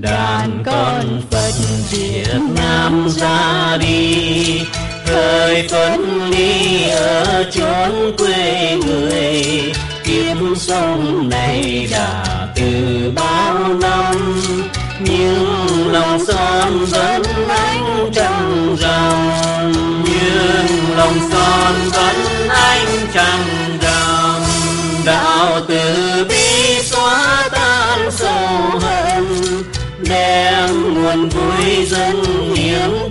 đàn con phật việt nam ra đi. Thời phân ly ở chốn quê người kiếp sống này đã từ bao năm. Nhưng lòng son vẫn ánh trăng rằng, nhưng lòng son vẫn ánh trăng đem vui dân hiến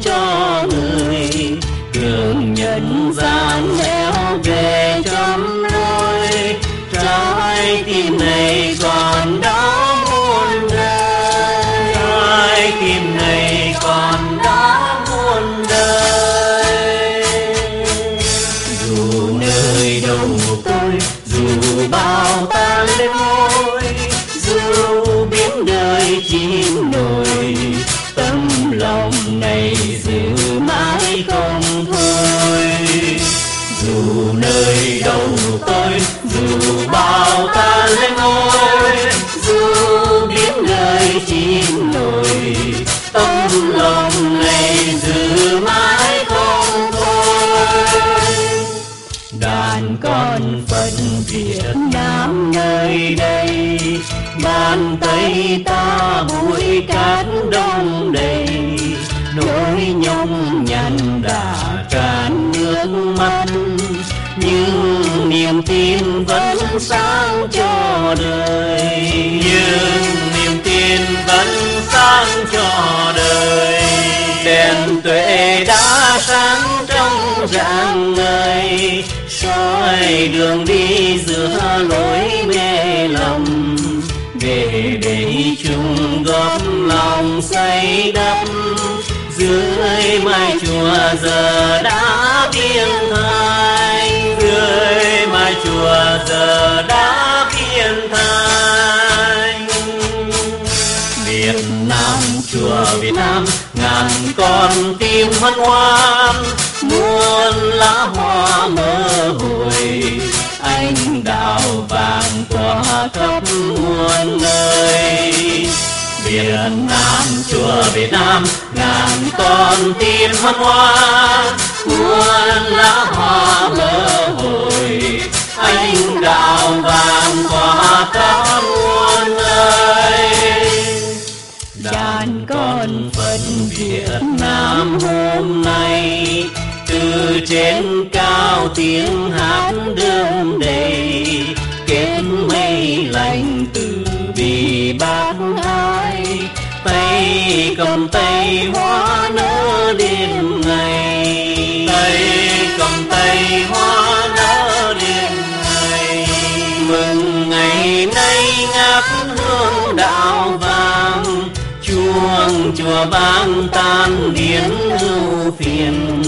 việt nam nơi đây bàn tay ta bụi cát đông đầy. Nỗi nhung nhằn đã tràn nước mắt, nhưng niềm tin vẫn sáng cho đời. Nhưng niềm tin vẫn sáng cho đời. Đèn tuệ đã soi đường đi giữa lối mê lầm. Về để chung góp lòng xây đắp. Dưới mái chùa giờ đã biên thay. Dưới mái chùa giờ đã biên thay. Việt Nam, chùa Việt Nam, ngàn con tim hân hoan. Muôn lá hoa muôn nơi Việt Nam chùa Việt Nam, ngàn con tim hân hoan, muôn lá hoa mơ hồi. Anh đào vàng tỏa khắp muôn nơi. Đàn con Phật Việt Nam hôm nay, từ trên cao tiếng hát đương đầy, kết mây lành từ bác ai tay cầm tay hoa nở đêm ngày. Tay cầm tay hoa nở đêm ngày. Mừng ngày nay ngát hương đạo vàng chuông chùa vang tan điển ưu phiền.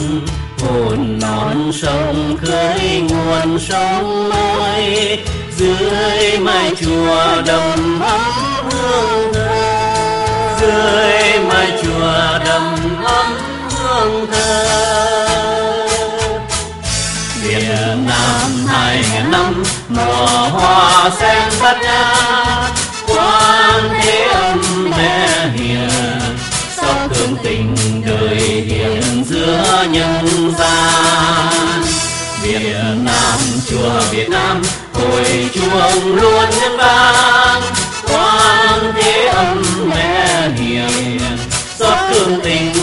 Hồn non sông khơi nguồn sông mới dưới mái chùa đầm ấm hương dưới mái chùa đầm ấm hương thơ. Việt Nam hai ngàn năm, mùa hoa sen bát ngát quan thế âm mẹ hiền xót thương tình đời hiện giữa nhân gian. Việt Nam, chùa Việt Nam, hồi chuông luôn nhân vang thương thế âm mẹ hiền. Xót thương tình